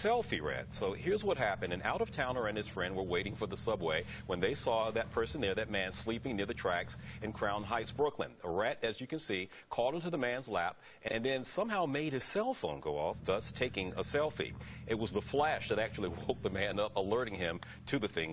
selfie rat. So here's what happened. An out-of-towner and his friend were waiting for the subway when they saw that person there, that man sleeping near the tracks in Crown Heights, Brooklyn. A rat, as you can see, crawled into the man's lap and then somehow made his cell phone go off, thus taking a selfie. It was the flash that actually woke the man up, alerting him to the thing.